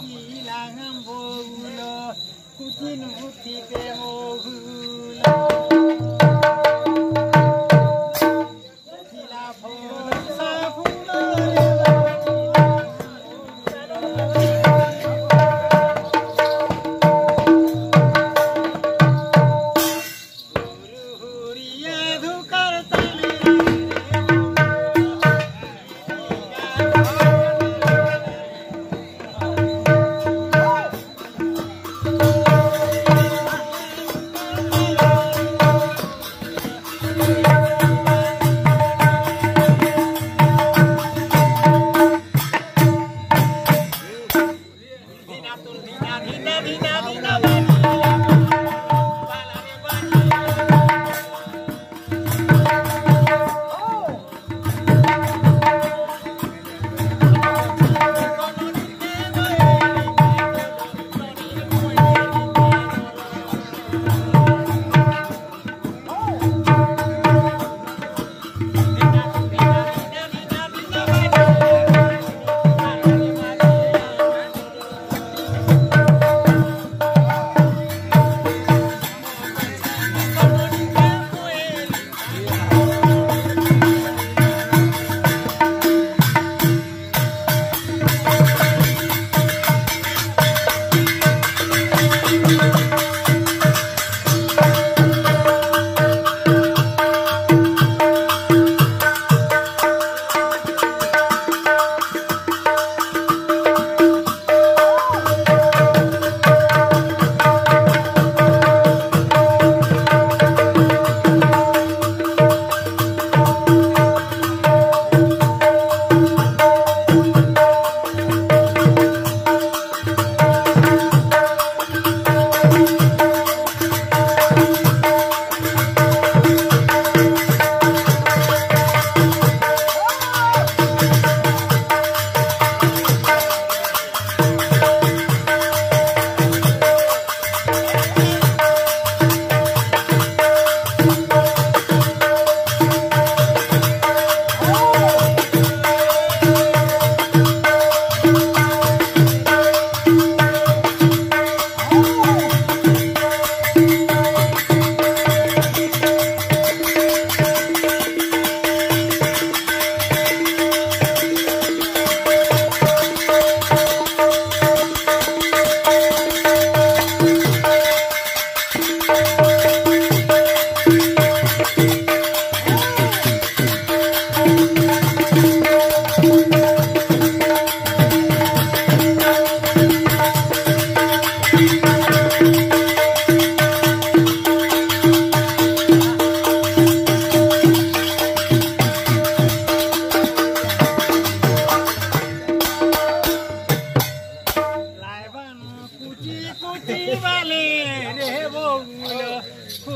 ila ngam bogulo Nami, Nami, Nami.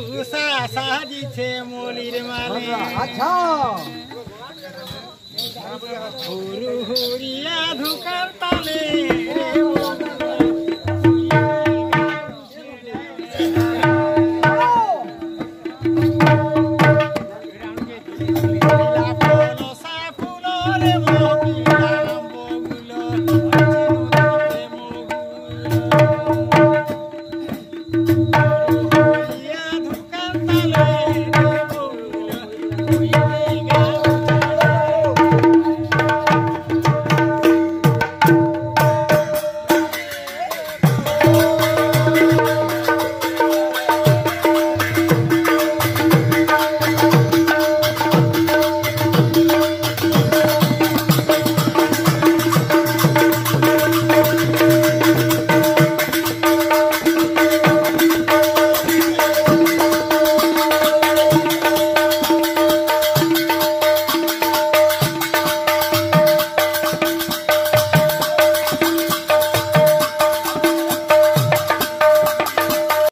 কুসা সাজিছে মনির মানে আচ্ছা হুরু হুরিয়া ধুকার তালে